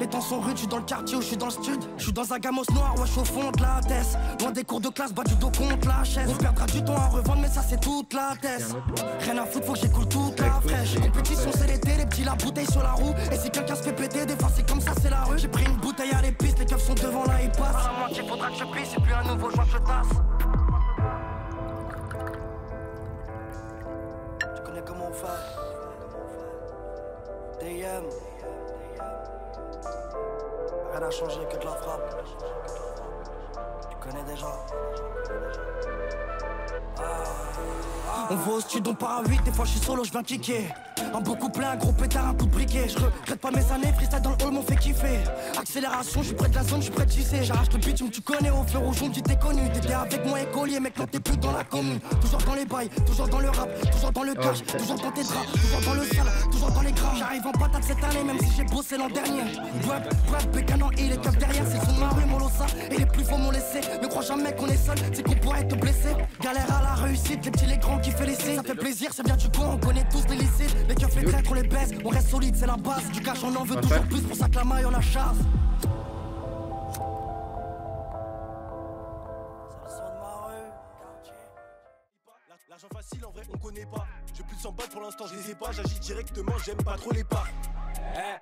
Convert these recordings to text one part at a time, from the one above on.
Les temps sont rudes, je suis dans le quartier ou je suis dans le stud. Je suis dans un gamos noir, ouais, je suis au fond de la tête. Loin des cours de classe, bas du dos contre la chaise. On perdra du temps à revendre, mais ça c'est toute la tête. Rien à foutre, faut que j'écoule toute la fraîche. Compétition, c'est l'été, les petits, la bouteille sur la roue. Et si quelqu'un se fait péter, des fois c'est comme ça, c'est la rue. J'ai pris une bouteille à l'épice, les keufs sont devant là, ils passent. À la moitié, faudra que je pisse, et puis un nouveau joint, je tasse. Tu connais comment on fait? DM Rien n'a changé que de la frappe. Tu connais déjà. On va au studio, on part à 8, des fois je suis solo, je viens kicker. Un beau couplet, un gros pétard, un coup de briquet. Je regrette pas mes années, freestyle dans le hall m'ont fait kiffer. Accélération, je suis près de la zone, je suis près de tisser. J'arrache le bitume, tu connais au feu rouge, on dit t'es connu. T'étais avec moi écolier, mec, non t'es plus dans la commune. Toujours dans les bails, toujours dans le rap, toujours dans le cash, toujours dans tes draps, toujours dans le sale, toujours dans les grammes. J'arrive en patate cette année, même si j'ai bossé l'an dernier. Web, web, pécanon, il est cap derrière, c'est son mari, Molossa. Et les plus faux m'ont laissé. Ne crois jamais qu'on est seul, c'est qu'on pourrait te blesser. Galère à la réussite, les petits, les grands qui félicite. Ça fait plaisir, c'est bien du con, on connaît tous les lycées. Les keufs, les traîtres, on les baisse, on reste solide, c'est la base. Du cash, on en veut toujours plus, pour ça que la maille, on la chasse. L'argent facile en vrai on connaît pas J'ai plus de 100 balles pour l'instant je les ai pas J'agis directement j'aime pas trop les parts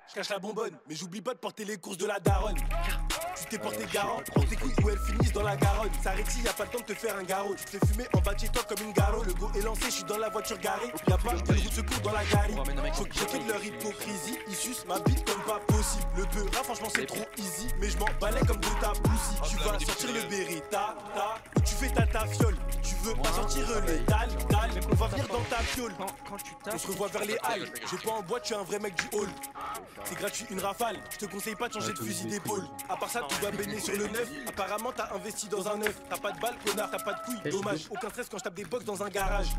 je cache la bonbonne Mais j'oublie pas de porter les courses de la daronne. Tu t'es porté garant Prends tes couilles où elles finissent dans la garonne. Ça y a pas le temps de te faire un garrot. Tu te fais fumer en bas de chez toi comme une garo Le go est lancé je suis dans la voiture garée. Y'a pas de route secours dans la gare. Faut de leur hypocrisie. Ils sucent ma bite comme pas possible. Le beurre franchement c'est trop easy. Mais je m'en balais comme de ta poussie Tu vas sortir le béret ta. Ta tu fais ta veux pas sortir les dalles dalles On va venir dans ta fiole On se revoit vers les halles. J'ai pas en boîte tu es un vrai mec du hall. C'est gratuit une rafale. Je te conseille pas de changer de fusil d'épaule. À part ça tu dois baigner sur le neuf. Apparemment t'as investi dans un neuf T'as pas de balle connard t'as pas de couilles. Dommage aucun stress quand je tape des box dans un garage.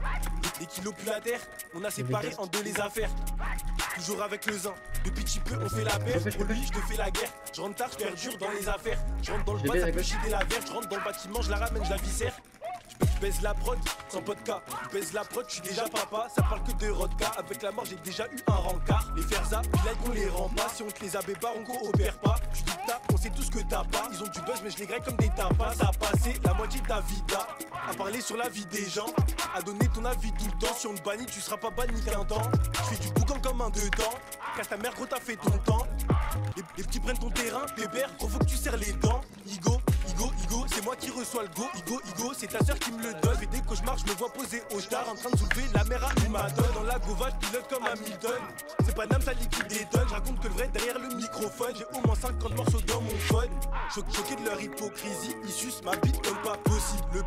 Les kilos plus la terre On a séparé en deux les affaires. Toujours avec le zin. Depuis petit peu on fait la paire Pour lui je te fais la guerre. Je rentre tard je perdure dans les affaires. Je rentre dans le bas ça peut la verre Je rentre dans le bâtiment je la ramène je la viscère baise la prod sans. Je baise la prod, je suis déjà papa. Ça parle que de rodka. Avec la mort, j'ai déjà eu un rencard. Les Ferza, là qu'on les rend pas. Si on te les pas, on coopère pas. Tu dis t'as, on sait tout ce que t'as pas. Ils ont du buzz, mais je les grille comme des tapas. Ça a passé la moitié de ta vie À parler sur la vie des gens. À donner ton avis tout le temps. Si on te bannit, tu seras pas banni qu'un temps. Tu fais du boucan comme un dedans. Casse ta mère, gros, t'as fait ton temps. Les, les petits prennent ton terrain, pépère. Gros, faut que tu serres les dents. Igo, reçois le go. Igo, Igo, c'est ta soeur qui me le donne. Fais des cauchemars, je me vois poser au star en train de soulever la mer à une madone. Dans la gova, je pilote comme Hamilton. C'est pas Nam, ça liquide des tonnes. Je raconte que le vrai derrière le microphone. J'ai au moins 50 morceaux dans mon phone. Cho- Choqué de leur hypocrisie, ils sucent ma bite comme pas possible. Le